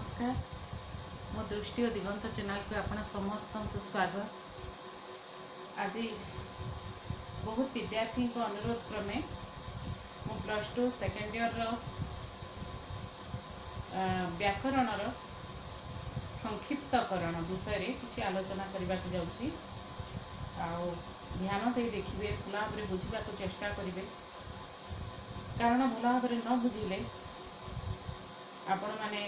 ନମସ୍କାର। ମୋ ଦୃଷ୍ଟି ଓ ଦିଗନ୍ତ ଚ୍ୟାନେଲକୁ ଆପଣ ସମସ୍ତଙ୍କୁ ସ୍ୱାଗତ। ଆଜି ବହୁତ ବିଦ୍ୟାର୍ଥୀଙ୍କ ଅନୁରୋଧ କ୍ରମେ ମୁଁ ପ୍ଲସ୍ ଟୁ ସେକେଣ୍ଡ ଇୟର୍ର ବ୍ୟାକରଣର ସଂକ୍ଷିପ୍ତକରଣ ବିଷୟରେ କିଛି ଆଲୋଚନା କରିବାକୁ ଯାଉଛି। ଆଉ ଧ୍ୟାନ ଦେଇ ଦେଖିବେ ଭଲ ଭାବରେ ବୁଝିବାକୁ ଚେଷ୍ଟା କରିବେ। କାରଣ ଭଲ ଭାବରେ ନ ବୁଝିଲେ ଆପଣମାନେ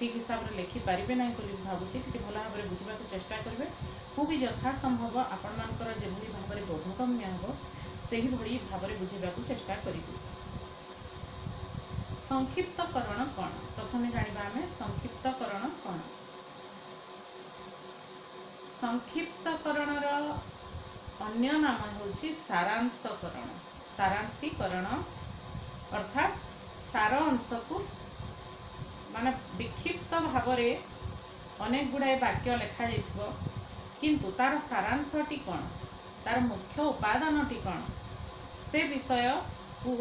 ଠିକ୍ ହିସାବରେ ଲେଖିପାରିବେ ନାହିଁ ବୋଲି ମୁଁ ଭାବୁଛି। ଟିକେ ଭଲ ଭାବରେ ବୁଝିବାକୁ ଚେଷ୍ଟା କରିବେ। ମୁଁ ବି ଯଥାସମ୍ଭବ ଆପଣମାନଙ୍କର ଯେଭଳି ଭାବରେ ବୋଧଗମ୍ୟ ହେବ ସେହିଭଳି ଭାବରେ ବୁଝିବାକୁ ଚେଷ୍ଟା କରିବି। ସଂକ୍ଷିପ୍ତକରଣ କ'ଣ? ପ୍ରଥମେ ଜାଣିବା ଆମେ ସଂକ୍ଷିପ୍ତକରଣ କ'ଣ? ସଂକ୍ଷିପ୍ତକରଣର ଅନ୍ୟ ନାମ ହେଉଛି ସାରାଂଶକରଣ। ସାରାଂଶୀକରଣ ଅର୍ଥାତ୍ ସାର ଅଂଶକୁ ମାନେ ବିକ୍ଷିପ୍ତ ଭାବରେ ଅନେକ ଗୁଡ଼ାଏ ବାକ୍ୟ ଲେଖାଯାଇଥିବ କିନ୍ତୁ ତାର ସାରାଂଶଟି କ'ଣ? ତାର ମୁଖ୍ୟ ଉପାଦାନଟି କ'ଣ? ସେ ବିଷୟକୁ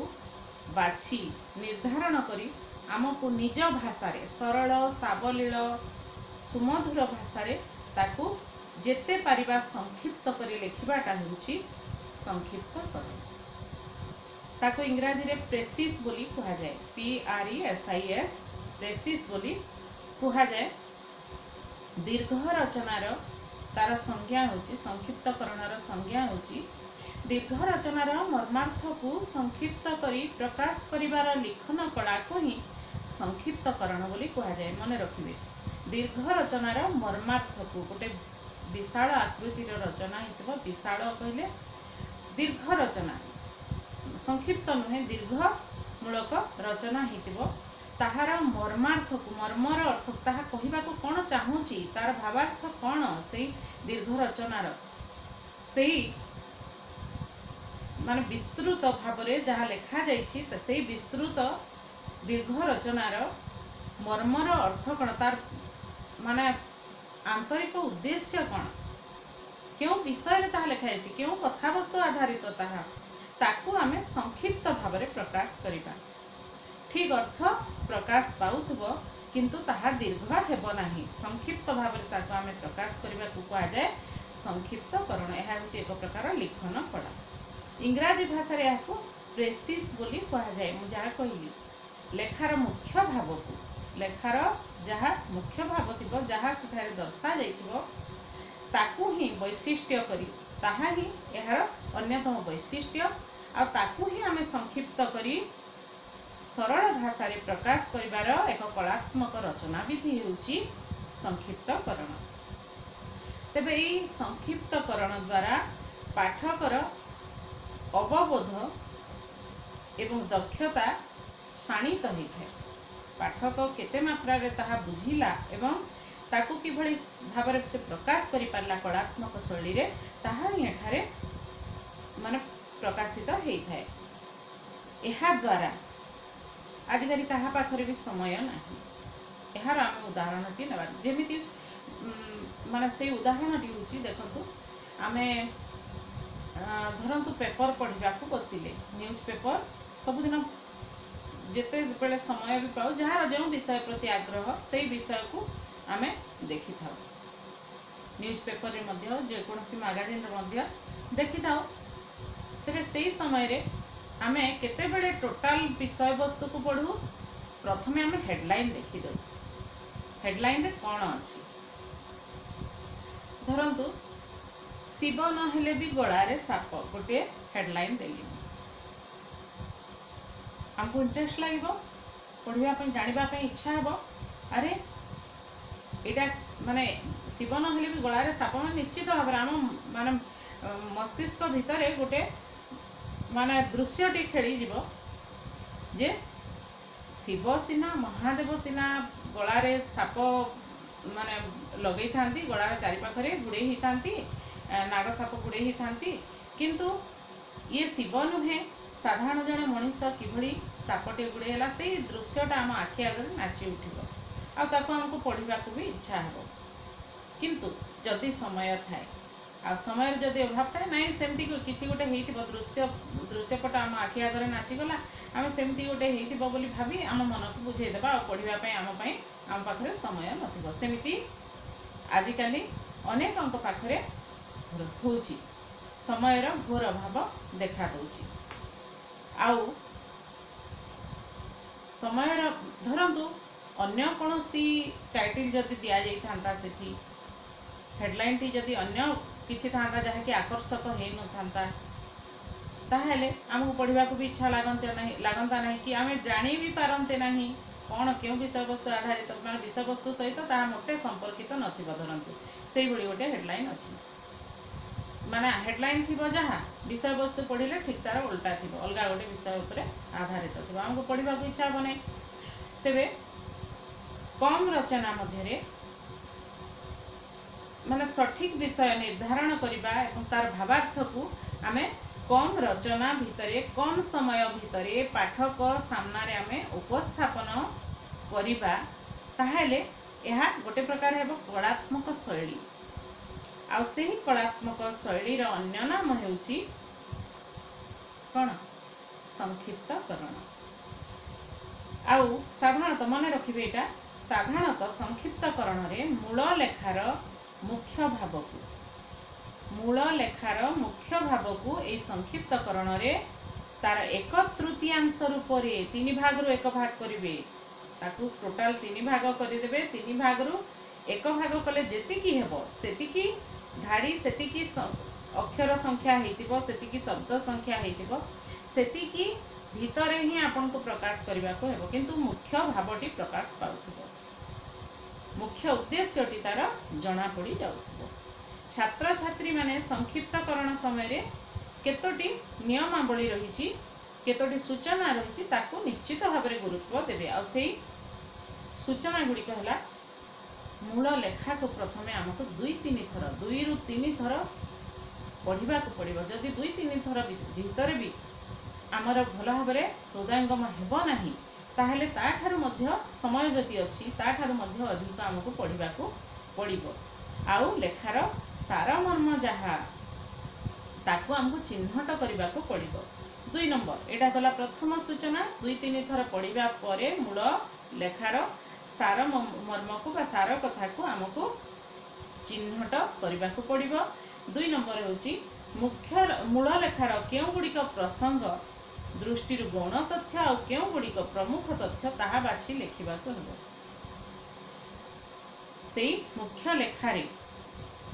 ବାଛି ନିର୍ଦ୍ଧାରଣ କରି ଆମକୁ ନିଜ ଭାଷାରେ ସରଳ ସାବଲୀଳ ସୁମଧୁର ଭାଷାରେ ତାକୁ ଯେତେ ପାରିବା ସଂକ୍ଷିପ୍ତ କରି ଲେଖିବାଟା ହେଉଛି ସଂକ୍ଷିପ୍ତକରଣ ତାକୁ ଇଂରାଜୀରେ ପ୍ରେସିସ୍ ବୋଲି କୁହାଯାଏ। P R E S I S precis ବୋଲି କୁହାଯାଏ। ଦୀର୍ଘ ରଚନାର ତାର ସଂଜ୍ଞା ହେଉଛି ସଂକ୍ଷିପ୍ତକରଣର ସଂଜ୍ଞା ହେଉଛି ଦୀର୍ଘ ରଚନାର ମର୍ମାର୍ଥକୁ ସଂକ୍ଷିପ୍ତ କରି ପ୍ରକାଶ କରିବାର ଲିଖନ କଳାକୁ ହିଁ ସଂକ୍ଷିପ୍ତକରଣ ବୋଲି କୁହାଯାଏ ମନେ ରଖିବେ। ଦୀର୍ଘ ରଚନାର ମର୍ମାର୍ଥକୁ ଗୋଟେ ବିଶାଳ ଆକୃତିର ରଚନା ହେଇଥିବ ବିଶାଳ କହିଲେ ଦୀର୍ଘ ରଚନା। ସଂକ୍ଷିପ୍ତ ନୁହେଁ ଦୀର୍ଘ ମୂଳକ ରଚନା ହେଇଥିବ। ତାହାର ମର୍ମାର୍ଥକୁ ମର୍ମର ଅର୍ଥ ତାହା କହିବାକୁ କ'ଣ ଚାହୁଁଛି? ତାର ଭାବାର୍ଥ କ'ଣ ସେଇ ଦୀର୍ଘ ରଚନାର ସେଇ ମାନେ ବିସ୍ତୃତ ଭାବରେ ଯାହା ଲେଖାଯାଇଛି ସେଇ ବିସ୍ତୃତ ଦୀର୍ଘ ରଚନାର ମର୍ମର ଅର୍ଥ କ'ଣ? ତାର ମାନେ ଆନ୍ତରିକ ଉଦ୍ଦେଶ୍ୟ କ'ଣ? କେଉଁ ବିଷୟରେ ତାହା ଲେଖାଯାଇଛି କେଉଁ କଥାବସ୍ତୁ ଆଧାରିତ ତାହା? ତାକୁ ଆମେ ସଂକ୍ଷିପ୍ତ ଭାବରେ ପ୍ରକାଶ କରିବା। ଠିକ୍ ଅର୍ଥ ପ୍ରକାଶ ପାଉଥିବ କିନ୍ତୁ ତାହା ଦୀର୍ଘ ହେବ ନାହିଁ। ସଂକ୍ଷିପ୍ତ ଭାବରେ ତାକୁ ଆମେ ପ୍ରକାଶ କରିବାକୁ କୁହାଯାଏ ସଂକ୍ଷିପ୍ତକରଣ। ଏହା ହେଉଛି ଏକ ପ୍ରକାର ଲିଖନ କଳା। ଇଂରାଜୀ ଭାଷାରେ ଏହାକୁ ପ୍ରେସିସ୍ ବୋଲି କୁହାଯାଏ। ମୁଁ ଯାହା କହିଲି ଲେଖାର ମୁଖ୍ୟ ଭାବକୁ ଲେଖାର ଯାହା ମୁଖ୍ୟ ଭାବ ଥିବ ଯାହା ସେଠାରେ ଦର୍ଶାଯାଇଥିବ ତାକୁ ହିଁ ବୈଶିଷ୍ଟ୍ୟ କରି ତାହା ହିଁ ଏହାର ଅନ୍ୟତମ ବୈଶିଷ୍ଟ୍ୟ। ଆଉ ତାକୁ ହିଁ ଆମେ ସଂକ୍ଷିପ୍ତ କରି ସରଳ ଭାଷାରେ ପ୍ରକାଶ କରିବାର ଏକ କଳାତ୍ମକ ରଚନା ବିଧି ହେଉଛି ସଂକ୍ଷିପ୍ତକରଣ। ତେବେ ଏହି ସଂକ୍ଷିପ୍ତକରଣ ଦ୍ୱାରା ପାଠକର ଅବବୋଧ ଏବଂ ଦକ୍ଷତା ଶାଣିତ ହୋଇଥାଏ। ପାଠକ କେତେ ମାତ୍ରାରେ ତାହା ବୁଝିଲା ଏବଂ ତାକୁ କିଭଳି ଭାବରେ ସେ ପ୍ରକାଶ କରିପାରିଲା କଳାତ୍ମକ ଶୈଳୀରେ ତାହା ହିଁ ଏଠାରେ ମାନେ ପ୍ରକାଶିତ ହେଇଥାଏ। ଏହାଦ୍ୱାରା ଆଜିକାଲି କାହା ପାଖରେ ବି ସମୟ ନାହିଁ। ଏହାର ଆମେ ଉଦାହରଣଟି ନେବା? ଯେମିତି ମାନେ ସେଇ ଉଦାହରଣଟି ହେଉଛି ଦେଖନ୍ତୁ ଆମେ ଧରନ୍ତୁ ପେପର ପଢ଼ିବାକୁ ବସିଲେ। ନ୍ୟୁଜ୍ ପେପର ସବୁଦିନ ଯେତେବେଳେ ସମୟ ବି ପାଉ ଯାହାର ଯେଉଁ ବିଷୟ ପ୍ରତି ଆଗ୍ରହ ସେଇ ବିଷୟକୁ ଆମେ ଦେଖିଥାଉ। ନ୍ୟୁଜ୍ ପେପରରେ ମଧ୍ୟ ଯେକୌଣସି ମାଗାଜିନ୍ରେ ମଧ୍ୟ ଦେଖିଥାଉ। ତେବେ ସେଇ ସମୟରେ ଆମେ କେତେବେଳେ ଟୋଟାଲ ବିଷୟବସ୍ତୁକୁ ପଢ଼ୁ ପ୍ରଥମେ ଆମେ ହେଡ଼ଲାଇନ୍ ଦେଖିଦେଉ। ହେଡ଼ଲାଇନ୍ରେ କ'ଣ ଅଛି? ଧରନ୍ତୁ ଶିବ ନହେଲେ ବି ଗଳାରେ ସାପ ଗୋଟିଏ ହେଡ଼ଲାଇନ୍ ଦେଲି। ଆମକୁ ଇଣ୍ଟରେଷ୍ଟ ଲାଗିବ ପଢ଼ିବା ପାଇଁ ଜାଣିବା ପାଇଁ ଇଚ୍ଛା ହେବ। ଆରେ ଏଇଟା ମାନେ ଶିବ ନହେଲେ ବି ଗଳାରେ ସାପ ମାନେ ନିଶ୍ଚିତ ଭାବରେ ଆମ ମାନେ ମସ୍ତିଷ୍କ ଭିତରେ ଗୋଟେ ମାନେ ଦୃଶ୍ୟଟି ଖେଳିଯିବ ଯେ ଶିବ ସିନା ମହାଦେବ ସିନା ଗଳାରେ ସାପ ମାନେ ଲଗେଇଥାନ୍ତି ଗଳାର ଚାରିପାଖରେ ଗୁଡ଼େଇ ହେଇଥାନ୍ତି ନାଗ ସାପ ଗୁଡ଼େଇ ହେଇଥାନ୍ତି କିନ୍ତୁ ଇଏ ଶିବ ନୁହେଁ ସାଧାରଣ ଜଣେ ମଣିଷ କିଭଳି ସାପଟେ ଗୁଡ଼େଇ ହେଲା ସେଇ ଦୃଶ୍ୟଟା ଆମ ଆଖି ଆଗରେ ନାଚି ଉଠିବ। ଆଉ ତାକୁ ଆମକୁ ପଢ଼ିବାକୁ ବି ଇଚ୍ଛା ହେବ। କିନ୍ତୁ ଯଦି ସମୟ ଥାଏ ଆଉ ସମୟର ଯଦି ଅଭାବ ଥାଏ ନାଇଁ ସେମିତି କିଛି ଗୋଟେ ହେଇଥିବ ଦୃଶ୍ୟ ଦୃଶ୍ୟପଟ ଆମ ଆଖି ଆଗରେ ନାଚିଗଲା ଆମେ ସେମିତି ଗୋଟେ ହେଇଥିବ ବୋଲି ଭାବି ଆମ ମନକୁ ବୁଝେଇଦେବା ଆଉ ପଢ଼ିବା ପାଇଁ ଆମ ପାଇଁ ଆମ ପାଖରେ ସମୟ ନଥିବ। ସେମିତି ଆଜିକାଲି ଅନେକଙ୍କ ପାଖରେ ହେଉଛି। ସମୟର ଘୋର ଅଭାବ ଦେଖାଦେଉଛି ଆଉ ସମୟର ଧରନ୍ତୁ ଅନ୍ୟ କୌଣସି ଟାଇଟିଲ୍ ଯଦି ଦିଆଯାଇଥାନ୍ତା ସେଠି ହେଡ଼ଲାଇନ୍ଟି ଯଦି ଅନ୍ୟ କିଛି ଥାନ୍ତା ଯାହାକି ଆକର୍ଷକ ହେଇନଥାନ୍ତା ତାହେଲେ ଆମକୁ ପଢ଼ିବାକୁ ବି ଇଚ୍ଛା ଲାଗନ୍ତା ନାହିଁ ଲାଗନ୍ତା ନାହିଁ କି ଆମେ ଜାଣି ବି ପାରନ୍ତେ ନାହିଁ କ'ଣ କେଉଁ ବିଷୟବସ୍ତୁ ଆଧାରିତ ମାନେ ବିଷୟବସ୍ତୁ ସହିତ ତାହା ମୋଟେ ସମ୍ପର୍କିତ ନଥିବ ଧରନ୍ତୁ। ସେଇଭଳି ଗୋଟେ ହେଡ଼ଲାଇନ୍ ଅଛି। ମାନେ ହେଡ଼ଲାଇନ୍ ଥିବ ଯାହା ବିଷୟବସ୍ତୁ ପଢ଼ିଲେ ଠିକ୍ ତାର ଓଲଟା ଥିବ ଅଲଗା ଗୋଟେ ବିଷୟ ଉପରେ ଆଧାରିତ ଥିବ। ଆମକୁ ପଢ଼ିବାକୁ ଇଚ୍ଛା ହେବ ନାହିଁ। ତେବେ କମ୍ ରଚନା ମଧ୍ୟରେ ମାନେ ସଠିକ୍ ବିଷୟ ନିର୍ଦ୍ଧାରଣ କରିବା ଏବଂ ତାର ଭାବାର୍ଥକୁ ଆମେ କମ୍ ରଚନା ଭିତରେ କମ୍ ସମୟ ଭିତରେ ପାଠକ ସାମ୍ନାରେ ଆମେ ଉପସ୍ଥାପନ କରିବା ତାହେଲେ ଏହା ଗୋଟେ ପ୍ରକାର ହେବ କଳାତ୍ମକ ଶୈଳୀ। ଆଉ ସେହି କଳାତ୍ମକ ଶୈଳୀର ଅନ୍ୟ ନାମ ହେଉଛି କ'ଣ? ସଂକ୍ଷିପ୍ତକରଣ। ଆଉ ସାଧାରଣତଃ ମନେ ରଖିବେ ଏଇଟା ସାଧାରଣତଃ ସଂକ୍ଷିପ୍ତକରଣରେ ମୂଳ ଲେଖାର ମୁଖ୍ୟ ଭାବକୁ ମୂଳ ଲେଖାର ମୁଖ୍ୟ ଭାବକୁ ଏହି ସଂକ୍ଷିପ୍ତକରଣରେ ତାର ଏକ ତୃତୀୟାଂଶ ରୂପରେ ତିନି ଭାଗରୁ ଏକ ଭାଗ କରିବେ। ତାକୁ ଟୋଟାଲ ତିନି ଭାଗ କରିଦେବେ। ତିନି ଭାଗରୁ ଏକ ଭାଗ କଲେ ଯେତିକି ହେବ ସେତିକି ଧାଡ଼ି ସେତିକି ଅକ୍ଷର ସଂଖ୍ୟା ହେଇଥିବ ସେତିକି ଶବ୍ଦ ସଂଖ୍ୟା ହେଇଥିବ ସେତିକି ଭିତରେ ହିଁ ଆପଣଙ୍କୁ ପ୍ରକାଶ କରିବାକୁ ହେବ। କିନ୍ତୁ ମୁଖ୍ୟ ଭାବଟି ପ୍ରକାଶ ପାଉଥିବ। ମୁଖ୍ୟ ଉଦ୍ଦେଶ୍ୟଟି ତାର ଜଣାପଡ଼ି ଯାଉଥିବ। ଛାତ୍ରଛାତ୍ରୀମାନେ ସଂକ୍ଷିପ୍ତକରଣ ସମୟରେ କେତୋଟି ନିୟମାବଳୀ ରହିଛି କେତୋଟି ସୂଚନା ରହିଛି ତାକୁ ନିଶ୍ଚିତ ଭାବରେ ଗୁରୁତ୍ୱ ଦେବେ। ଆଉ ସେଇ ସୂଚନା ଗୁଡ଼ିକ ହେଲା ମୂଳ ଲେଖାକୁ ପ୍ରଥମେ ଆମକୁ ଦୁଇ ତିନି ଥର ଦୁଇରୁ ତିନି ଥର ପଢ଼ିବାକୁ ପଡ଼ିବ। ଯଦି ଦୁଇ ତିନି ଥର ଭିତରେ ବି ଆମର ଭଲ ଭାବରେ ହୃଦୟଙ୍ଗମ ହେବ ନାହିଁ ତାହେଲେ ତାଠାରୁ ମଧ୍ୟ ସମୟ ଯଦି ଅଛି ତାଠାରୁ ମଧ୍ୟ ଅଧିକ ଆମକୁ ପଢ଼ିବାକୁ ପଡ଼ିବ ଆଉ ଲେଖାର ସାରମର୍ମ ଯାହା ତାକୁ ଆମକୁ ଚିହ୍ନଟ କରିବାକୁ ପଡ଼ିବ। ଦୁଇ ନମ୍ବର ଏଇଟା ଗଲା ପ୍ରଥମ ସୂଚନା। ଦୁଇ ତିନି ଥର ପଢ଼ିବା ପରେ ମୂଳ ଲେଖାର ସାର ମର୍ମକୁ ବା ସାର କଥାକୁ ଆମକୁ ଚିହ୍ନଟ କରିବାକୁ ପଡ଼ିବ। ଦୁଇ ନମ୍ବର ହେଉଛି ମୁଖ୍ୟ ମୂଳ ଲେଖାର କେଉଁ ଗୁଡ଼ିକ ପ୍ରସଙ୍ଗ ଦୃଷ୍ଟିରୁ ଗୌଣ ତଥ୍ୟ ଆଉ କେଉଁ ଗୁଡ଼ିକ ପ୍ରମୁଖ ତଥ୍ୟ ତାହା ବାଛି ଲେଖିବାକୁ ହେବ। ସେଇ ମୁଖ୍ୟ ଲେଖାରେ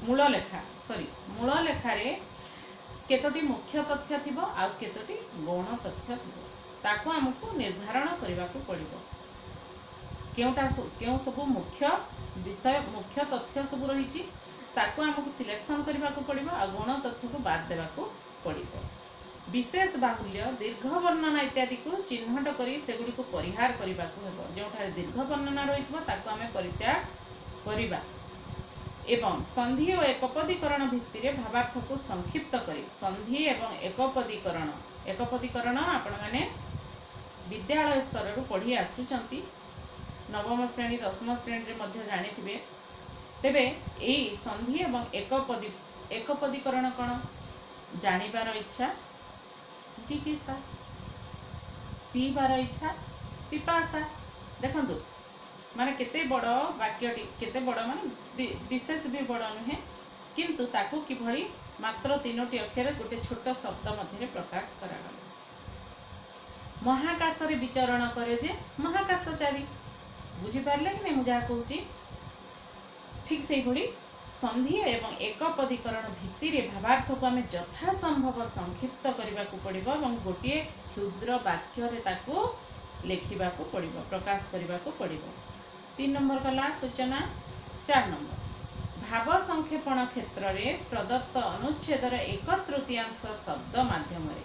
ମୂଳ ଲେଖା ସରି ମୂଳ ଲେଖାରେ କେତୋଟି ମୁଖ୍ୟ ତଥ୍ୟ ଥିବ ଆଉ କେତୋଟି ଗୌଣ ତଥ୍ୟ ଥିବ ତାକୁ ଆମକୁ ନିର୍ଦ୍ଧାରଣ କରିବାକୁ ପଡ଼ିବ। କେଉଁଟା କେଉଁ ସବୁ ମୁଖ୍ୟ ବିଷୟ ମୁଖ୍ୟ ତଥ୍ୟ ସବୁ ରହିଛି ତାକୁ ଆମକୁ ସିଲେକ୍ସନ୍ କରିବାକୁ ପଡ଼ିବ ଆଉ ଗୌଣ ତଥ୍ୟକୁ ବାଦ୍ ଦେବାକୁ ପଡ଼ିବ। ବିଶେଷ ବାହୁଲ୍ୟ ଦୀର୍ଘ ବର୍ଣ୍ଣନା ଇତ୍ୟାଦିକୁ ଚିହ୍ନଟ କରି ସେଗୁଡ଼ିକୁ ପରିହାର କରିବାକୁ ହେବ। ଯେଉଁଠାରେ ଦୀର୍ଘ ବର୍ଣ୍ଣନା ରହିଥିବ ତାକୁ ଆମେ ପରିତ୍ୟାଗ କରିବା ଏବଂ ସନ୍ଧି ଓ ଏକପଦୀକରଣ ଭିତ୍ତିରେ ଭାବାର୍ଥକୁ ସଂକ୍ଷିପ୍ତ କରି ସନ୍ଧି ଏବଂ ଏକପଦୀକରଣ ଏକପଦୀକରଣ ଆପଣମାନେ ବିଦ୍ୟାଳୟ ସ୍ତରରୁ ପଢ଼ି ଆସୁଛନ୍ତି। ନବମ ଶ୍ରେଣୀ ଦଶମ ଶ୍ରେଣୀରେ ମଧ୍ୟ ଜାଣିଥିବେ। ତେବେ ଏଇ ସନ୍ଧି ଏବଂ ଏକପଦୀ ଏକପଦୀକରଣ କ'ଣ? ଜାଣିବାର ଇଚ୍ଛା? ଜିଜ୍ଞାସା ପିଇବାର ଇଚ୍ଛା ପିପାସା ଦେଖନ୍ତୁ ମାନେ କେତେ ବଡ଼ ବାକ୍ୟଟି କେତେ ବଡ଼ ମାନେ ବିଶେଷ ବି ବଡ଼ ନୁହେଁ କିନ୍ତୁ ତାକୁ କିଭଳି ମାତ୍ର ତିନୋଟି ଅକ୍ଷର ଗୋଟେ ଛୋଟ ଶବ୍ଦ ମଧ୍ୟରେ ପ୍ରକାଶ କରାଗଲା ମହାକାଶରେ ବିଚରଣ କରେ ଯେ ମହାକାଶଚାରୀ ବୁଝିପାରିଲେ କି ନାହିଁ ମୁଁ ଯାହା କହୁଛି ଠିକ୍ ସେଇଭଳି ସନ୍ଧି ଏବଂ ଏକପଦୀକରଣ ଭିତ୍ତିରେ ଭାବାର୍ଥକୁ ଆମେ ଯଥାସମ୍ଭବ ସଂକ୍ଷିପ୍ତ କରିବାକୁ ପଡ଼ିବ ଏବଂ ଗୋଟିଏ କ୍ଷୁଦ୍ର ବାକ୍ୟରେ ତାକୁ ଲେଖିବାକୁ ପଡ଼ିବ ପ୍ରକାଶ କରିବାକୁ ପଡ଼ିବ। ତିନି ନମ୍ବର କଲା ସୂଚନା ଚାରି ନମ୍ବର। ଭାବ ସଂକ୍ଷେପଣ କ୍ଷେତ୍ରରେ ପ୍ରଦତ୍ତ ଅନୁଚ୍ଛେଦର ଏକ ତୃତୀୟାଂଶ ଶବ୍ଦ ମାଧ୍ୟମରେ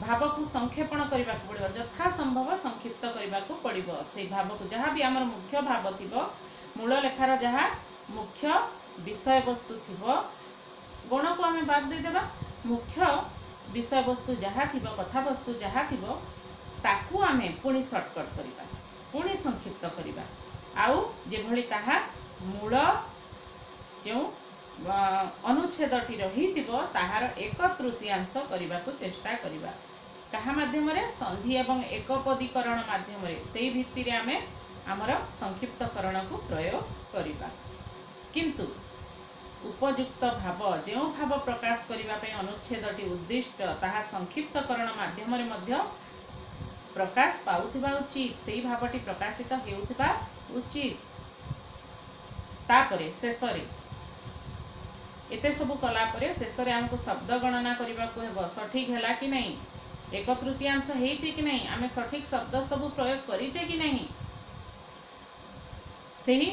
ଭାବକୁ ସଂକ୍ଷେପଣ କରିବାକୁ ପଡ଼ିବ ଯଥାସମ୍ଭବ ସଂକ୍ଷିପ୍ତ କରିବାକୁ ପଡ଼ିବ। ସେଇ ଭାବକୁ ଯାହା ବି ଆମର ମୁଖ୍ୟ ଭାବ ଥିବ ମୂଳ ଲେଖାର ଯାହା ମୁଖ୍ୟ ବିଷୟବସ୍ତୁ ଥିବ ଗଣକୁ ଆମେ ବାଦ ଦେଇଦେବା। ମୁଖ୍ୟ ବିଷୟବସ୍ତୁ ଯାହା ଥିବ କଥାବସ୍ତୁ ଯାହା ଥିବ ତାକୁ ଆମେ ପୁଣି ସର୍ଟକଟ୍ କରିବା ପୁଣି ସଂକ୍ଷିପ୍ତ କରିବା। ଆଉ ଯେଭଳି ତାହା ମୂଳ ଯେଉଁ ଅନୁଚ୍ଛେଦଟି ରହିଥିବ ତାହାର ଏକ ତୃତୀୟାଂଶ କରିବାକୁ ଚେଷ୍ଟା କରିବା। କାହା ମାଧ୍ୟମରେ? ସନ୍ଧି ଏବଂ ଏକପଦୀକରଣ ମାଧ୍ୟମରେ। ସେଇ ଭିତ୍ତିରେ ଆମେ ଆମର ସଂକ୍ଷିପ୍ତକରଣକୁ ପ୍ରୟୋଗ କରିବା। କିନ୍ତୁ ଉପଯୁକ୍ତ ଭାବ ଯେଉଁ ଭାବ ପ୍ରକାଶ କରିବା ପାଇଁ ଅନୁଚ୍ଛେଦଟି ଉଦ୍ଦିଷ୍ଟ ତାହା ସଂକ୍ଷିପ୍ତକରଣ ମାଧ୍ୟମରେ ମଧ୍ୟ ପ୍ରକାଶ ପାଉଥିବା ଉଚିତ ସେଇ ଭାବଟି ପ୍ରକାଶିତ ହେଉଥିବା ଉଚିତ ତାପରେ ଶେଷରେ ଏତେ ସବୁ କଲା ପରେ ଶେଷରେ ଆମକୁ ଶବ୍ଦ ଗଣନା କରିବାକୁ ହେବ ସଠିକ ହେଲା କି ନାହିଁ ଏକ ତୃତୀୟାଂଶ ହେଇଛି କି ନାହିଁ ଆମେ ସଠିକ ଶବ୍ଦ ସବୁ ପ୍ରୟୋଗ କରିଛେ କି ନାହିଁ ସେହି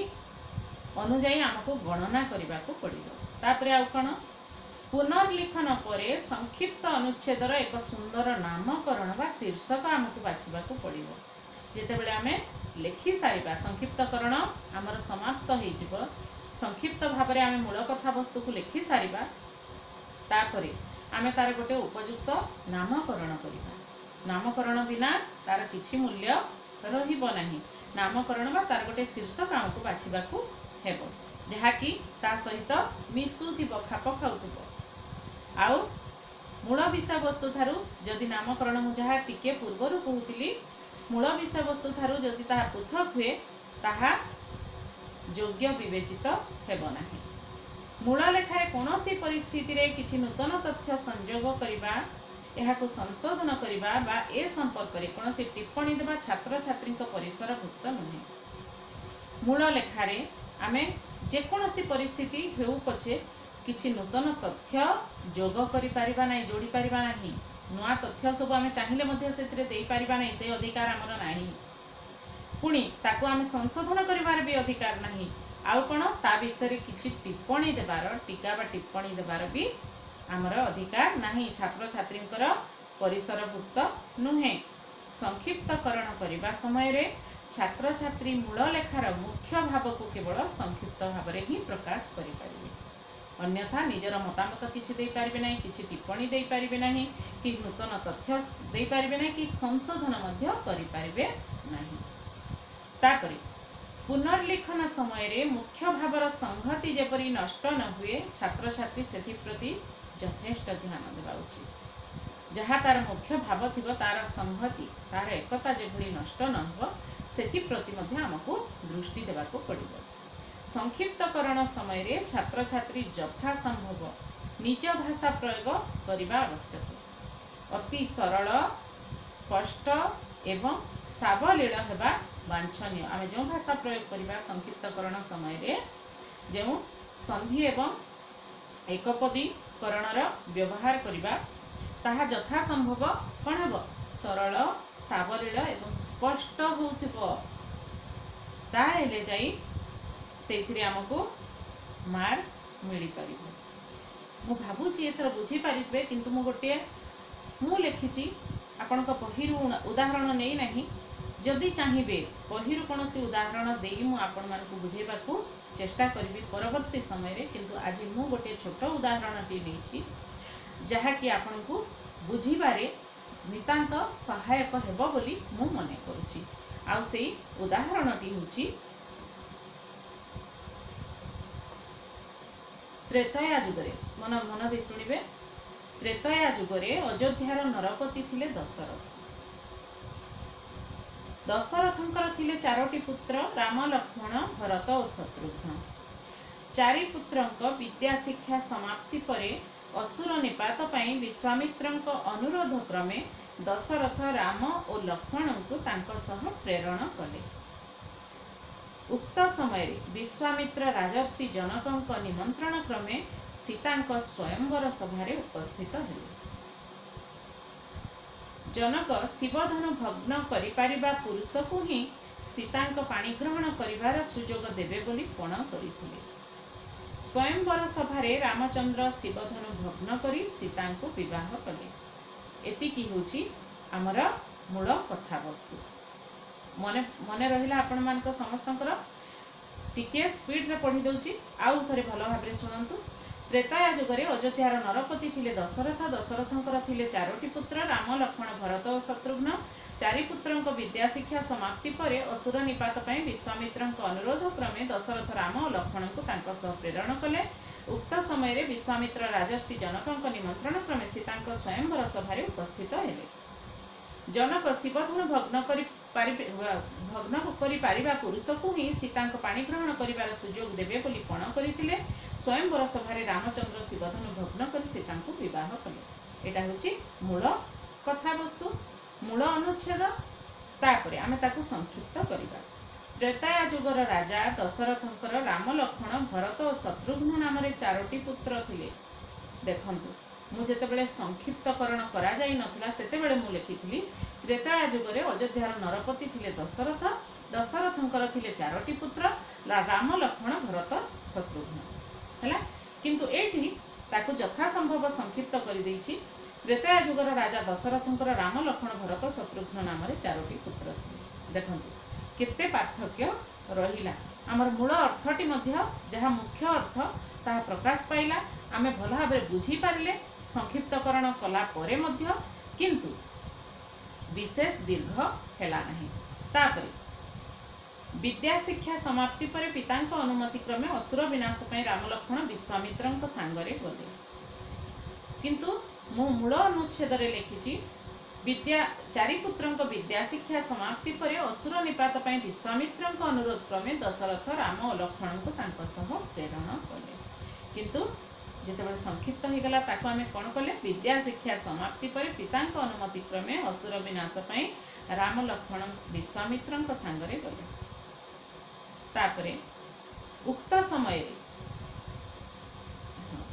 ଅନୁଯାୟୀ ଆମକୁ ଗଣନା କରିବାକୁ ପଡ଼ିବ। ତାପରେ ଆଉ କ'ଣ? ପୁନର୍ଲିଖନ ପରେ ସଂକ୍ଷିପ୍ତ ଅନୁଚ୍ଛେଦର ଏକ ସୁନ୍ଦର ନାମକରଣ ବା ଶୀର୍ଷକ ଆମକୁ ବାଛିବାକୁ ପଡ଼ିବ। ଯେତେବେଳେ ଆମେ ଲେଖି ସାରିବା ସଂକ୍ଷିପ୍ତକରଣ ଆମର ସମାପ୍ତ ହେଇଯିବ। ସଂକ୍ଷିପ୍ତ ଭାବରେ ଆମେ ମୂଳ କଥାବସ୍ତୁକୁ ଲେଖି ସାରିବା। ତାପରେ ଆମେ ତାର ଗୋଟେ ଉପଯୁକ୍ତ ନାମକରଣ କରିବା। ନାମକରଣ ବିନା ତାର କିଛି ମୂଲ୍ୟ ରହିବ ନାହିଁ। ନାମକରଣ ବା ତାର ଗୋଟେ ଶୀର୍ଷକ ଆମକୁ ବାଛିବାକୁ ହେବ। ଯାହାକି ତା ସହିତ ମିଶୁଥିବ ଖାପ ଖାଉଥିବ। ଆଉ ମୂଳ ବିଷୟବସ୍ତୁ ଠାରୁ ଯଦି ନାମକରଣ ମୁଁ ଯାହା ଟିକେ ପୂର୍ବରୁ କହୁଥିଲି ମୂଳ ବିଷୟବସ୍ତୁ ଠାରୁ ଯଦି ତାହା ପୃଥକ ହୁଏ ତାହା ଯୋଗ୍ୟ ବିବେଚିତ ହେବ ନାହିଁ। ମୂଳ ଲେଖାରେ କୌଣସି ପରିସ୍ଥିତିରେ କିଛି ନୂତନ ତଥ୍ୟ ସଂଯୋଗ କରିବା ଏହାକୁ ସଂଶୋଧନ କରିବା ବା ଏ ସମ୍ପର୍କରେ କୌଣସି ଟିପ୍ପଣୀ ଦେବା ଛାତ୍ରଛାତ୍ରୀଙ୍କ ପରିସରଭୁକ୍ତ ନୁହେଁ। ମୂଳ ଲେଖାରେ ଆମେ ଯେକୌଣସି ପରିସ୍ଥିତି ହେଉ ପଛେ କିଛି ନୂତନ ତଥ୍ୟ ଯୋଗ କରିପାରିବା ନାହିଁ ଯୋଡ଼ି ପାରିବା ନାହିଁ। ନୂଆ ତଥ୍ୟ ସବୁ ଆମେ ଚାହିଁଲେ ମଧ୍ୟ ସେଥିରେ ଦେଇପାରିବା ନାହିଁ ସେ ଅଧିକାର ଆମର ନାହିଁ। ପୁଣି ତାକୁ ଆମେ ସଂଶୋଧନ କରିବାର ବି ଅଧିକାର ନାହିଁ। ଆଉ କ'ଣ? ତା ବିଷୟରେ କିଛି ଟିପ୍ପଣୀ ଦେବାର ଟୀକା ବା ଟିପ୍ପଣୀ ଦେବାର ବି ଆମର ଅଧିକାର ନାହିଁ। ଛାତ୍ରଛାତ୍ରୀଙ୍କର ପରିସରଭୁକ୍ତ ନୁହେଁ। ସଂକ୍ଷିପ୍ତକରଣ କରିବା ସମୟରେ ଛାତ୍ରଛାତ୍ରୀ ମୂଳ ଲେଖାର ମୁଖ୍ୟ ଭାବକୁ କେବଳ ସଂକ୍ଷିପ୍ତ ଭାବରେ ହିଁ ପ୍ରକାଶ କରିପାରିବେ। ଅନ୍ୟଥା ନିଜର ମତାମତ କିଛି ଦେଇପାରିବେ ନାହିଁ କିଛି ଟିପ୍ପଣୀ ଦେଇପାରିବେ ନାହିଁ କି ନୂତନ ତଥ୍ୟ ଦେଇପାରିବେ ନାହିଁ କି ସଂଶୋଧନ ମଧ୍ୟ କରିପାରିବେ ନାହିଁ। ତାପରେ ପୁନର୍ଲିଖନ ସମୟରେ ମୁଖ୍ୟ ଭାବର ସଂହତି ଯେପରି ନଷ୍ଟ ନ ହୁଏ ଛାତ୍ରଛାତ୍ରୀ ସେଥିପ୍ରତି ଯଥେଷ୍ଟ ଧ୍ୟାନ ଦେବା ଉଚିତ। ଯାହା ତାର ମୁଖ୍ୟ ଭାବ ଥିବ ତାର ସଂହତି ତାର ଏକତା ଯେଭଳି ନଷ୍ଟ ନ ହେବ ସେଥିପ୍ରତି ମଧ୍ୟ ଆମକୁ ଦୃଷ୍ଟି ଦେବାକୁ ପଡ଼ିବ। ସଂକ୍ଷିପ୍ତକରଣ ସମୟରେ ଛାତ୍ରଛାତ୍ରୀ ଯଥାସମ୍ଭବ ନିଜ ଭାଷା ପ୍ରୟୋଗ କରିବା ଆବଶ୍ୟକ। ଅତି ସରଳ ସ୍ପଷ୍ଟ ଏବଂ ସାବଲୀଳ ହେବା ବାଞ୍ଛନୀୟ। ଆମେ ଯେଉଁ ଭାଷା ପ୍ରୟୋଗ କରିବା ସଂକ୍ଷିପ୍ତକରଣ ସମୟରେ ଯେଉଁ ସନ୍ଧି ଏବଂ ଏକପଦୀକରଣର ବ୍ୟବହାର କରିବା ତାହା ଯଥାସମ୍ଭବ କ'ଣ ହେବ? ସରଳ ସାବଲୀଳ ଏବଂ ସ୍ପଷ୍ଟ ହେଉଥିବ। ତାହେଲେ ଯାଇ ସେଇଥିରେ ଆମକୁ ମାର୍କ ମିଳିପାରିବ। ମୁଁ ଭାବୁଛି ଏଥର ବୁଝିପାରିଥିବେ କିନ୍ତୁ ମୁଁ ଗୋଟିଏ ମୁଁ ଲେଖିଛି ଆପଣଙ୍କ ବହିରୁ ଉଦାହରଣ ନେଇ ନାହିଁ। ଯଦି ଚାହିଁବେ ବହିରୁ କୌଣସି ଉଦାହରଣ ଦେଇ ମୁଁ ଆପଣମାନଙ୍କୁ ବୁଝେଇବାକୁ ଚେଷ୍ଟା କରିବି ପରବର୍ତ୍ତୀ ସମୟରେ କିନ୍ତୁ ଆଜି ମୁଁ ଗୋଟିଏ ଛୋଟ ଉଦାହରଣଟି ନେଇଛି। ଯାହାକି ଆପଣଙ୍କୁ ବୁଝିବାରେ ନିତାନ୍ତ ସହାୟକ ହେବ ବୋଲି ମୁଁ ମନେ କରୁଛି। ଆଉ ସେଇ ଉଦାହରଣଟି ହେଉଛି ତ୍ରେତୟା ଯୁଗରେ। ମନ ମନ ଦେଇ ଶୁଣିବେ। ତ୍ରେତୟା ଯୁଗରେ ଅଯୋଧ୍ୟାର ନରପତି ଥିଲେ ଦଶରଥ। ଦଶରଥଙ୍କର ଥିଲେ ଚାରୋଟି ପୁତ୍ର ରାମ ଲକ୍ଷ୍ମଣ ଭରତ ଓ ଶତ୍ରୁଘ୍ନ। ଚାରି ପୁତ୍ରଙ୍କ ବିଦ୍ୟା ଶିକ୍ଷା ସମାପ୍ତି ପରେ ଅସୁର ନିପାତ ପାଇଁ ବିଶ୍ୱାମିତ୍ରଙ୍କ ଅନୁରୋଧ କ୍ରମେ ଦଶରଥ ରାମ ଓ ଲକ୍ଷ୍ମଣଙ୍କୁ ତାଙ୍କ ସହ ପ୍ରେରଣ କଲେ। ଉକ୍ତ ସମୟରେ ବିଶ୍ୱାମିତ୍ର ରାଜର୍ଷି ଜନକଙ୍କ ନିମନ୍ତ୍ରଣ କ୍ରମେ ସୀତାଙ୍କ ସ୍ୱୟଂବର ସଭାରେ ଉପସ୍ଥିତ ହେଲେ। ଜନକ ଶିବଧନୁ ଭଗ୍ନ କରିପାରିବା ପୁରୁଷକୁ ହିଁ ସୀତାଙ୍କ ପାଣି ଗ୍ରହଣ କରିବାର ସୁଯୋଗ ଦେବେ ବୋଲି ପଣ କରିଥିଲେ। ସ୍ୱୟଂବର ସଭାରେ ରାମଚନ୍ଦ୍ର ଶିବଧନୁ ଭଗ୍ନ କରି ସୀତାଙ୍କୁ ବିବାହ କଲେ। ଏତିକି ହେଉଛି ଆମର ମୂଳ କଥାବସ୍ତୁ। ମନେ ମନେ ରହିଲା ଆପଣମାନଙ୍କ ସମସ୍ତଙ୍କର? ଟିକିଏ ସ୍ପିଡ଼ରେ ପଢ଼ି ଦେଉଛି। ଆଉ ଥରେ ଭଲ ଭାବରେ ଶୁଣନ୍ତୁ। ତ୍ରେତୟା ଯୁଗରେ ଅଯୋଧ୍ୟାର ନରପତି ଥିଲେ ଦଶରଥ ଦଶରଥଙ୍କର ଥିଲେ ଚାରୋଟି ପୁତ୍ର ରାମ ଲକ୍ଷ୍ମଣ ଭରତ ଓ ଶତ୍ରୁଘ୍ନ। ଚାରିପୁତ୍ରଙ୍କ ବିଦ୍ୟାଶିକ୍ଷା ସମାପ୍ତି ପରେ ଅସୁର ନିପାତ ପାଇଁ ବିଶ୍ୱାମିତ୍ରଙ୍କ ଅନୁରୋଧ କ୍ରମେ ଦଶରଥ ରାମ ଓ ଲକ୍ଷ୍ମଣଙ୍କୁ ତାଙ୍କ ସହ ପ୍ରେରଣ କଲେ। ଉକ୍ତ ସମୟରେ ବିଶ୍ୱାମିତ୍ର ରାଜର୍ଷି ଜନକଙ୍କ ନିମନ୍ତ୍ରଣ କ୍ରମେ ସୀତାଙ୍କ ସ୍ୱୟଂବର ସଭାରେ ଉପସ୍ଥିତ ହେଲେ। ଜନକ ଶିବଧନୁ ଭଗ୍ନ କରି ଭଗ୍ନ କରିପାରିବା ପୁରୁଷକୁ ହିଁ ସୀତାଙ୍କ ପାଣି ଗ୍ରହଣ କରିବାର ସୁଯୋଗ ଦେବେ ବୋଲି ପଣ କରିଥିଲେ। ସ୍ୱୟଂବର ସଭାରେ ରାମଚନ୍ଦ୍ର ଶିବଧନୁ ଭଗ୍ନ କରି ସୀତାଙ୍କୁ ବିବାହ କଲେ। ଏଇଟା ହେଉଛି ମୂଳ କଥାବସ୍ତୁ। ମୂଳ ଅନୁଚ୍ଛେଦ ତାପରେ ଆମେ ତାକୁ ସଂକ୍ଷିପ୍ତ କରିବା। ତ୍ରେତାୟା ଯୁଗର ରାଜା ଦଶରଥଙ୍କର ରାମ ଲକ୍ଷ୍ମଣ ଭରତ ଓ ଶତ୍ରୁଘ୍ନ ନାମରେ ଚାରୋଟି ପୁତ୍ର ଥିଲେ। ଦେଖନ୍ତୁ ମୁଁ ଯେତେବେଳେ ସଂକ୍ଷିପ୍ତକରଣ କରାଯାଇ ନଥିଲା ସେତେବେଳେ ମୁଁ ଲେଖିଥିଲି ତ୍ରେତାୟା ଯୁଗରେ ଅଯୋଧ୍ୟାର ନରପତି ଥିଲେ ଦଶରଥ ଦଶରଥଙ୍କର ଥିଲେ ଚାରୋଟି ପୁତ୍ର ରାମ ଲକ୍ଷ୍ମଣ ଭରତ ଶତ୍ରୁଘ୍ନ। ହେଲା? କିନ୍ତୁ ଏଇଠି ତାକୁ ଯଥାସମ୍ଭବ ସଂକ୍ଷିପ୍ତ କରିଦେଇଛି। ତ୍ରେତାୟା ଯୁଗର ରାଜା ଦଶରଥଙ୍କର ରାମ ଲକ୍ଷ୍ମଣ ଭରତ ଶତ୍ରୁଘ୍ନ ନାମରେ ଚାରୋଟି ପୁତ୍ର ଥିଲେ। ଦେଖନ୍ତୁ କେତେ ପାର୍ଥକ୍ୟ ରହିଲା। ଆମର ମୂଳ ଅର୍ଥଟି ମଧ୍ୟ ଯାହା ମୁଖ୍ୟ ଅର୍ଥ ତାହା ପ୍ରକାଶ ପାଇଲା। ଆମେ ଭଲ ଭାବରେ ବୁଝିପାରିଲେ ସଂକ୍ଷିପ୍ତକରଣ କଲା ପରେ ମଧ୍ୟ କିନ୍ତୁ ବିଶେଷ ଦୀର୍ଘ ହେଲା ନାହିଁ। ତାପରେ ବିଦ୍ୟା ଶିକ୍ଷା ସମାପ୍ତି ପରେ ପିତାଙ୍କ ଅନୁମତି କ୍ରମେ ଅସୁର ବିନାଶ ପାଇଁ ରାମ ଲକ୍ଷ୍ମଣ ବିଶ୍ୱାମିତ୍ରଙ୍କ ସାଙ୍ଗରେ ଗଲେ। କିନ୍ତୁ ମୁଁ ମୂଳ ଅନୁଚ୍ଛେଦରେ ଲେଖିଛି ବିଦ୍ୟା ଚାରିପୁତ୍ରଙ୍କ ବିଦ୍ୟା ଶିକ୍ଷା ସମାପ୍ତି ପରେ ଅସୁର ନିପାତ ପାଇଁ ବିଶ୍ୱାମିତ୍ରଙ୍କ ଅନୁରୋଧ କ୍ରମେ ଦଶରଥ ରାମ ଓ ଲକ୍ଷ୍ମଣଙ୍କୁ ତାଙ୍କ ସହ ପ୍ରେରଣ କଲେ। କିନ୍ତୁ ଯେତେବେଳେ ସଂକ୍ଷିପ୍ତ ହୋଇଗଲା ତାକୁ ଆମେ କ'ଣ କଲେ? ବିଦ୍ୟା ଶିକ୍ଷା ସମାପ୍ତି ପରେ ପିତାଙ୍କ ଅନୁମତି କ୍ରମେ ଅସୁର ବିନାଶ ପାଇଁ ରାମ ଲକ୍ଷ୍ମଣ ବିଶ୍ୱାମିତ୍ରଙ୍କ ସାଙ୍ଗରେ ଗଲେ। ତାପରେ ଉକ୍ତ ସମୟରେ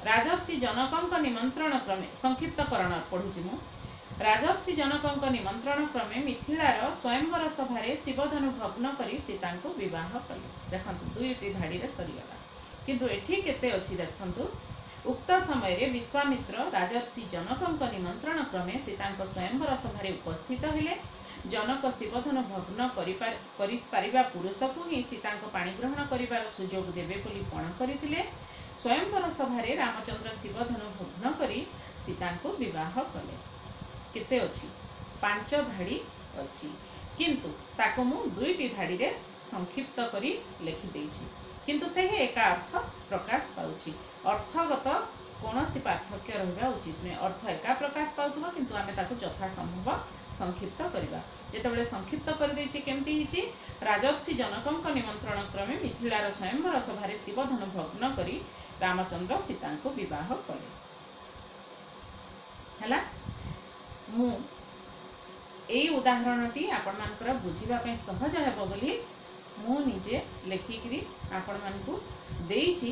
ରାଜର୍ଷି ଜନକଙ୍କ ନିମନ୍ତ୍ରଣ କ୍ରମେ ସଂକ୍ଷିପ୍ତକରଣ ପଢ଼ୁଛି ମୁଁ। ରାଜର୍ଷି ଜନକଙ୍କ ନିମନ୍ତ୍ରଣ କ୍ରମେ ମିଥିଳାର ସ୍ୱୟଂବର ସଭାରେ ଶିବଧନୁ ଭଗ୍ନ କରି ସୀତାଙ୍କୁ ବିବାହ କଲେ। ଦେଖନ୍ତୁ ଦୁଇଟି ଧାଡ଼ିରେ ସରିଗଲା। କିନ୍ତୁ ଏଠି କେତେ ଅଛି ଦେଖନ୍ତୁ। ଉକ୍ତ ସମୟରେ ବିଶ୍ୱାମିତ୍ର ରାଜର୍ଷି ଜନକଙ୍କ ନିମନ୍ତ୍ରଣ କ୍ରମେ ସୀତାଙ୍କ ସ୍ୱୟଂବର ସଭାରେ ଉପସ୍ଥିତ ହେଲେ। ଜନକ ଶିବଧନୁ ଭଗ୍ନ କରିପାରିବା ପୁରୁଷକୁ ହିଁ ସୀତାଙ୍କ ପାଣି ଗ୍ରହଣ କରିବାର ସୁଯୋଗ ଦେବେ ବୋଲି ପଣ କରିଥିଲେ। ସ୍ୱୟଂବର ସଭାରେ ରାମଚନ୍ଦ୍ର ଶିବଧନୁ ଭଗ୍ନ କରି ସୀତାଙ୍କୁ ବିବାହ କଲେ। କେତେ ଅଛି? ପାଞ୍ଚ ଧାଡ଼ି ଅଛି। କିନ୍ତୁ ତାକୁ ମୁଁ ଦୁଇଟି ଧାଡ଼ିରେ ସଂକ୍ଷିପ୍ତ କରି ଲେଖିଦେଇଛି କିନ୍ତୁ ସେହି ଏକା ଅର୍ଥ ପ୍ରକାଶ ପାଉଛି ଅର୍ଥଗତ କୌଣସି ପାର୍ଥକ୍ୟ ରହିବା ଉଚିତ ନୁହେଁ। ଅର୍ଥ ଏକା ପ୍ରକାଶ ପାଉଥିବ କିନ୍ତୁ ଆମେ ତାକୁ ଯଥାସମ୍ଭବ ସଂକ୍ଷିପ୍ତ କରିବା। ଯେତେବେଳେ ସଂକ୍ଷିପ୍ତ କରିଦେଇଛି କେମିତି ହେଇଛି? ରାଜର୍ଷି ଜନକଙ୍କ ନିମନ୍ତ୍ରଣ କ୍ରମେ ମିଥିଳାର ସ୍ୱୟଂବର ସଭାରେ ଶିବଧନୁ ଭଗ୍ନ କରି ରାମଚନ୍ଦ୍ର ସୀତାଙ୍କୁ ବିବାହ କଲେ। ହେଲା ମୁଁ ଏଇ ଉଦାହରଣଟି ଆପଣମାନଙ୍କର ବୁଝିବା ପାଇଁ ସହଜ ହେବ ବୋଲି ମୁଁ ନିଜେ ଲେଖିକିରି ଆପଣମାନଙ୍କୁ ଦେଇଛି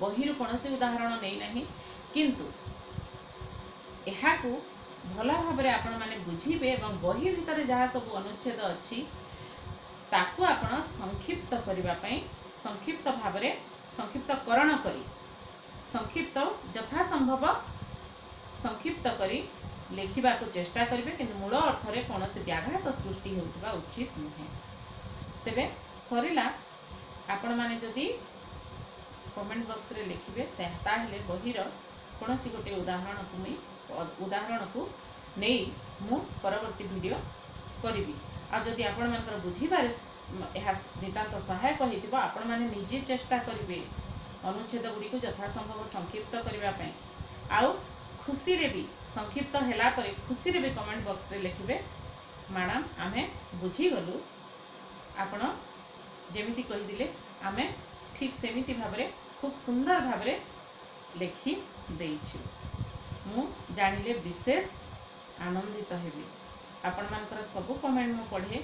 ବହିରୁ କୌଣସି ଉଦାହରଣ ନେଇନାହିଁ କିନ୍ତୁ ଏହାକୁ ଭଲ ଭାବରେ ଆପଣମାନେ ବୁଝିବେ ଏବଂ ବହି ଭିତରେ ଯାହା ସବୁ ଅନୁଚ୍ଛେଦ ଅଛି ତାକୁ ଆପଣ ସଂକ୍ଷିପ୍ତ କରିବା ପାଇଁ ସଂକ୍ଷିପ୍ତ ଭାବରେ ସଂକ୍ଷିପ୍ତକରଣ କରି ସଂକ୍ଷିପ୍ତ ଯଥାସମ୍ଭବ ସଂକ୍ଷିପ୍ତ କରି ଲେଖିବାକୁ ଚେଷ୍ଟା କରିବେ କିନ୍ତୁ ମୂଳ ଅର୍ଥରେ କୌଣସି ବ୍ୟାଘାତ ସୃଷ୍ଟି ହେଉଥିବା ଉଚିତ ନୁହେଁ ତେବେ ସରିଲା। ଆପଣମାନେ ଯଦି କମେଣ୍ଟ ବକ୍ସରେ ଲେଖିବେ ତାହେଲେ ବହିର କୌଣସି ଗୋଟିଏ ଉଦାହରଣକୁ ନେଇ ଉଦାହରଣକୁ ନେଇ ମୁଁ ପରବର୍ତ୍ତୀ ଭିଡ଼ିଓ କରିବି। ଆଉ ଯଦି ଆପଣମାନଙ୍କର ବୁଝିବାରେ ଏହା ନିତାନ୍ତ ସହାୟକ ହୋଇଥିବ ଆପଣମାନେ ନିଜେ ଚେଷ୍ଟା କରିବେ ଅନୁଚ୍ଛେଦ ଗୁଡ଼ିକୁ ଯଥାସମ୍ଭବ ସଂକ୍ଷିପ୍ତ କରିବା ପାଇଁ। ଆଉ ଖୁସିରେ ବି ସଂକ୍ଷିପ୍ତ ହେଲା ପରେ ଖୁସିରେ ବି କମେଣ୍ଟ ବକ୍ସରେ ଲେଖିବେ ମ୍ୟାଡ଼ାମ୍ ଆମେ ବୁଝିଗଲୁ ଆପଣ ଯେମିତି କହିଥିଲେ ଆମେ ଠିକ୍ ସେମିତି ଭାବରେ ଖୁବ୍ ସୁନ୍ଦର ଭାବରେ ଲେଖି ଦେଇଛୁ ମୁଁ ଜାଣିଲେ ବିଶେଷ ଆନନ୍ଦିତ ହେବି ଆପଣମାନଙ୍କର ସବୁ କମେଣ୍ଟ ମୁଁ ପଢ଼େ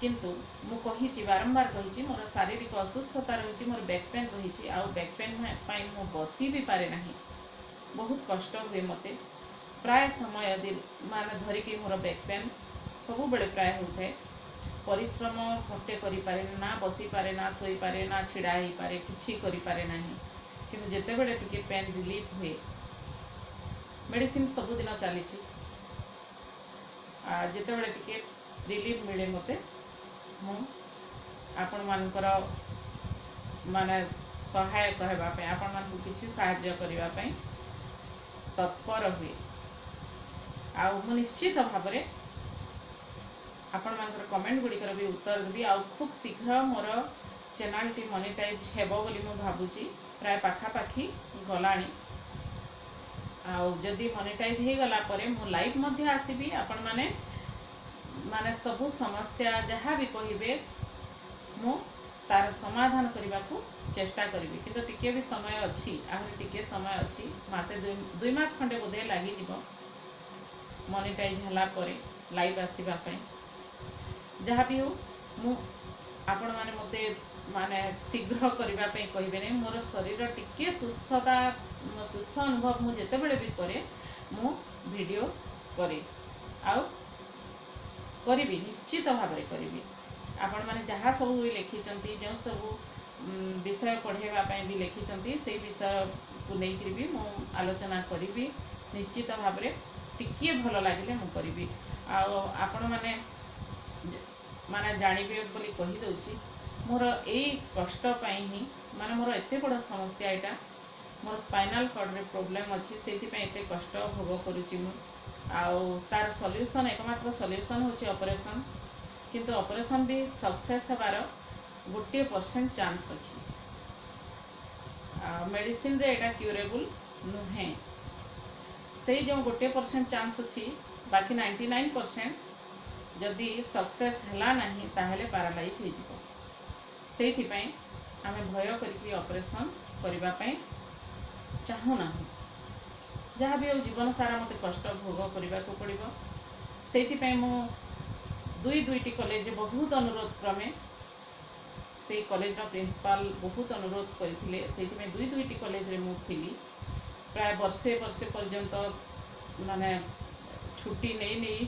କିନ୍ତୁ ମୁଁ କହିଛି ବାରମ୍ବାର କହିଛି ମୋର ଶାରୀରିକ ଅସୁସ୍ଥତା ରହିଛି ମୋର ବ୍ୟାକ୍ ପେନ୍ ରହିଛି ଆଉ ବ୍ୟାକ୍ ପେନ୍ ପାଇଁ ମୁଁ ବସି ବି ପାରେ ନାହିଁ ବହୁତ କଷ୍ଟ ହୁଏ ମୋତେ ପ୍ରାୟ ସମୟ ମାନେ ଧରିକି ମୋର ବ୍ୟାକ୍ ପେନ୍ ସବୁବେଳେ ପ୍ରାୟ ହେଉଥାଏ পরিশ্রম ঘটে করে পে না বসি পে না, শোইপারে না, ছিড়া হয়ে পে কিছু করে পে না কিন্তু যেতবে টিকি পেন রিলিফ হুয়ে মেডিসিন সবুদিন চালিছি যেতবে টিকি রিলিফ মিলে মতো মু আপন মানকর মানে সহায়ক হওয়া আপন মানুষ কিছু সাহায্য করা তৎপর হুয়ে আশ্চিত ভাবে ଆପଣମାନଙ୍କର କମେଣ୍ଟ ଗୁଡ଼ିକର ବି ଉତ୍ତର ଦେବି। ଆଉ ଖୁବ୍ ଶୀଘ୍ର ମୋର ଚ୍ୟାନେଲଟି ମନିଟାଇଜ୍ ହେବ ବୋଲି ମୁଁ ଭାବୁଛି। ପ୍ରାୟ ପାଖାପାଖି ଗଲାଣି। ଆଉ ଯଦି ମନିଟାଇଜ୍ ହେଇଗଲା ପରେ ମୁଁ ଲାଇଭ୍ ମଧ୍ୟ ଆସିବି। ଆପଣମାନେ ମାନେ ସବୁ ସମସ୍ୟା ଯାହା ବି କହିବେ ମୁଁ ତାର ସମାଧାନ କରିବାକୁ ଚେଷ୍ଟା କରିବି। କିନ୍ତୁ ଟିକେ ବି ସମୟ ଅଛି ଆହୁରି ଟିକେ ସମୟ ଅଛି। ମାସେ ଦୁଇ ମାସ ଖଣ୍ଡେ ବୋଧେ ଲାଗିଯିବ। ମନିଟାଇଜ୍ ହେଲା ପରେ ଲାଇଭ୍ ଆସିବା ପାଇଁ। ଯାହା ବି ହଉ ମୁଁ ଆପଣମାନେ ମୋତେ ମାନେ ଶୀଘ୍ର କରିବା ପାଇଁ କହିବେନି। ମୋର ଶରୀର ଟିକେ ସୁସ୍ଥତା ସୁସ୍ଥ ଅନୁଭବ ମୁଁ ଯେତେବେଳେ ବି କରେ ମୁଁ ଭିଡ଼ିଓ କରେ। ଆଉ କରିବି ନିଶ୍ଚିତ ଭାବରେ କରିବି। ଆପଣମାନେ ଯାହା ସବୁ ବି ଲେଖିଛନ୍ତି ଯେଉଁ ସବୁ ବିଷୟ ପଢ଼ାଇବା ପାଇଁ ବି ଲେଖିଛନ୍ତି ସେଇ ବିଷୟକୁ ନେଇକରି ବି ମୁଁ ଆଲୋଚନା କରିବି। ନିଶ୍ଚିତ ଭାବରେ ଟିକିଏ ଭଲ ଲାଗିଲେ ମୁଁ କରିବି। ଆଉ ଆପଣମାନେ ମାନେ ଜାଣିବେ ବୋଲି କହିଦେଉଛି ମୋର ଏଇ କଷ୍ଟ ପାଇଁ ହିଁ ମାନେ ମୋର ଏତେ ବଡ଼ ସମସ୍ୟା ଏଇଟା ମୋର ସ୍ପାଇନାଲ୍ କର୍ଡ଼ରେ ପ୍ରୋବ୍ଲେମ୍ ଅଛି ସେଇଥିପାଇଁ ଏତେ କଷ୍ଟ ଭୋଗ କରୁଛି ମୁଁ ଆଉ ତାର ସଲ୍ୟୁସନ୍ ଏକମାତ୍ର ସଲ୍ୟୁସନ୍ ହେଉଛି ଅପରେସନ୍ କିନ୍ତୁ ଅପରେସନ୍ ବି ସକ୍ସେସ୍ ହେବାର ଗୋଟିଏ ପରସେଣ୍ଟ ଚାନ୍ସ ଅଛି ଆଉ ମେଡ଼ିସିନରେ ଏଇଟା କ୍ୟୁରେବୁଲ୍ ନୁହେଁ ସେଇ ଯେଉଁ ଗୋଟିଏ ପରସେଣ୍ଟ ଚାନ୍ସ ଅଛି ବାକି ନାଇଣ୍ଟି ନାଇନ୍ ପରସେଣ୍ଟ ଯଦି ସକ୍ସେସ୍ ହେଲା ନାହିଁ ତାହେଲେ ପାରାଲାଇଜ୍ ହେଇଯିବ ସେଇଥିପାଇଁ ଆମେ ଭୟ କରିକି ଅପରେସନ୍ କରିବା ପାଇଁ ଚାହୁଁନାହୁଁ। ଯାହା ବି ଆଉ ଜୀବନ ସାରା ମୋତେ କଷ୍ଟ ଭୋଗ କରିବାକୁ ପଡ଼ିବ। ସେଇଥିପାଇଁ ମୁଁ ଦୁଇ ଦୁଇଟି କଲେଜ ବହୁତ ଅନୁରୋଧ କ୍ରମେ ସେଇ କଲେଜର ପ୍ରିନ୍ସିପାଲ୍ ବହୁତ ଅନୁରୋଧ କରିଥିଲେ। ସେଇଥିପାଇଁ ଦୁଇ ଦୁଇଟି କଲେଜରେ ମୁଁ ଥିଲି। ପ୍ରାୟ ବର୍ଷେ ବର୍ଷେ ପର୍ଯ୍ୟନ୍ତ ମାନେ ଛୁଟି ନେଇ ନେଇ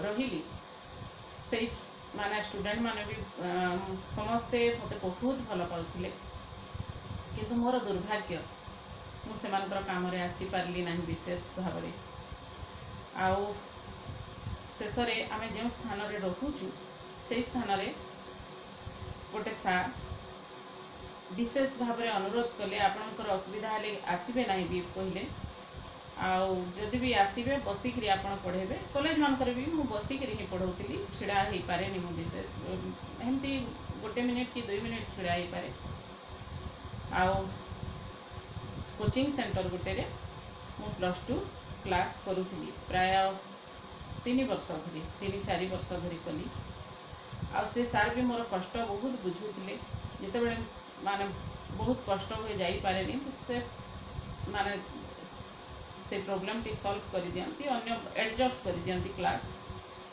ରହିଲି। ସେଇ ମାନେ ଷ୍ଟୁଡ଼େଣ୍ଟ ମାନେ ବି ସମସ୍ତେ ମୋତେ ବହୁତ ଭଲ ପାଉଥିଲେ। କିନ୍ତୁ ମୋର ଦୁର୍ଭାଗ୍ୟ ମୁଁ ସେମାନଙ୍କର କାମରେ ଆସିପାରିଲି ନାହିଁ ବିଶେଷ ଭାବରେ। ଆଉ ଶେଷରେ ଆମେ ଯେଉଁ ସ୍ଥାନରେ ରହୁଛୁ ସେଇ ସ୍ଥାନରେ ଗୋଟେ ସାର୍ ବିଶେଷ ଭାବରେ ଅନୁରୋଧ କଲେ ଆପଣଙ୍କର ଅସୁବିଧା ହେଲେ ଆସିବେ ନାହିଁ ବି କହିଲେ। ଆଉ ଯଦି ବି ଆସିବେ ବସିକିରି ଆପଣ ପଢ଼େଇବେ। କଲେଜମାନଙ୍କରେ ବି ମୁଁ ବସିକିରି ହିଁ ପଢ଼ଉଥିଲି। ଛିଡ଼ା ହେଇପାରେନି ମୁଁ ବିଶେଷ। ଏମିତି ଗୋଟେ ମିନିଟ୍ କି ଦୁଇ ମିନିଟ୍ ଛିଡ଼ା ହେଇପାରେ। ଆଉ କୋଚିଂ ସେଣ୍ଟର ଗୋଟେରେ ମୁଁ ପ୍ଲସ୍ ଟୁ କ୍ଲାସ୍ କରୁଥିଲି। ପ୍ରାୟ ତିନି ବର୍ଷ ଧରି ତିନି ଚାରି ବର୍ଷ ଧରି କଲି। ଆଉ ସେ ସାର୍ ବି ମୋର କଷ୍ଟ ବହୁତ ବୁଝୁଥିଲେ ଯେତେବେଳେ ମାନେ ବହୁତ କଷ୍ଟ ହୁଏ ଯାଇପାରେନି। ସେ ମାନେ ସେ ପ୍ରୋବ୍ଲେମଟି ସଲ୍ଭ କରିଦିଅନ୍ତି ଅନ୍ୟ ଆଡ଼ଜଷ୍ଟ କରିଦିଅନ୍ତି କ୍ଲାସ୍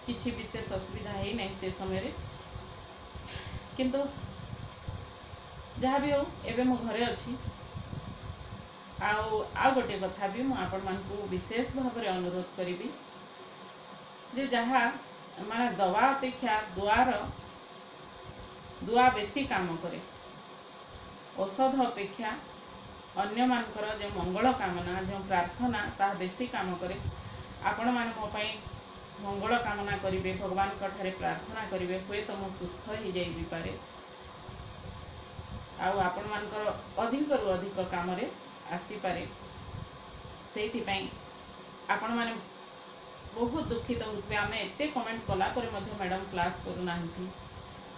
କିଛି ବିଶେଷ ଅସୁବିଧା ହେଇନାହିଁ ସେ ସମୟରେ। କିନ୍ତୁ ଯାହା ବି ହଉ ଏବେ ମୁଁ ଘରେ ଅଛି। ଆଉ ଆଉ ଗୋଟିଏ କଥା ବି ମୁଁ ଆପଣମାନଙ୍କୁ ବିଶେଷ ଭାବରେ ଅନୁରୋଧ କରିବି ଯେ ଯାହା ମାନେ ଦବା ଅପେକ୍ଷା ଦୁଆର ଦୁଆ ବେଶୀ କାମ କରେ। ଔଷଧ ଅପେକ୍ଷା ଅନ୍ୟମାନଙ୍କର ଯେଉଁ ମଙ୍ଗଳ କାମନା ଯେଉଁ ପ୍ରାର୍ଥନା ତାହା ବେଶୀ କାମ କରେ। ଆପଣମାନେ ମୋ ପାଇଁ ମଙ୍ଗଳ କାମନା କରିବେ ଭଗବାନଙ୍କ ଠାରେ ପ୍ରାର୍ଥନା କରିବେ ହୁଏତ ମୁଁ ସୁସ୍ଥ ହେଇଯାଇପାରେ ଆଉ ଆପଣମାନଙ୍କର ଅଧିକରୁ ଅଧିକ କାମରେ ଆସିପାରେ। ସେଇଥିପାଇଁ ଆପଣମାନେ ବହୁତ ଦୁଃଖିତ ହେଉଥିବେ। ଆମେ ଏତେ କମେଣ୍ଟ କଲା ପରେ ମଧ୍ୟ ମ୍ୟାଡ଼ାମ୍ କ୍ଲାସ୍ କରୁନାହାନ୍ତି।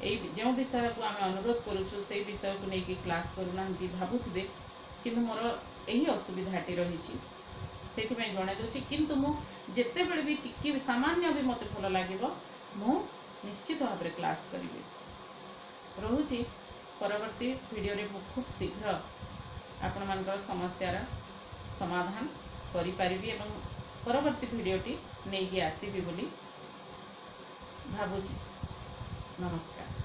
ଏଇ ଯେଉଁ ବିଷୟକୁ ଆମେ ଅନୁରୋଧ କରୁଛୁ ସେଇ ବିଷୟକୁ ନେଇକି କ୍ଲାସ୍ କରୁନାହାନ୍ତି ଭାବୁଥିବେ। କିନ୍ତୁ ମୋର ଏହି ଅସୁବିଧାଟି ରହିଛି। ସେଇଥିପାଇଁ ଜଣାଇ ଦେଉଛି କିନ୍ତୁ ମୁଁ ଯେତେବେଳେ ବି ଟିକେ ବି ସାମାନ୍ୟ ବି ମୋତେ ଭଲ ଲାଗିବ ମୁଁ ନିଶ୍ଚିତ ଭାବରେ କ୍ଲାସ୍ କରିବି। ରହୁଛି ପରବର୍ତ୍ତୀ ଭିଡ଼ିଓରେ ମୁଁ ଖୁବ୍ ଶୀଘ୍ର ଆପଣମାନଙ୍କର ସମସ୍ୟାର ସମାଧାନ କରିପାରିବି ଏବଂ ପରବର୍ତ୍ତୀ ଭିଡ଼ିଓଟି ନେଇକି ଆସିବି ବୋଲି ଭାବୁଛି। ନମସ୍କାର।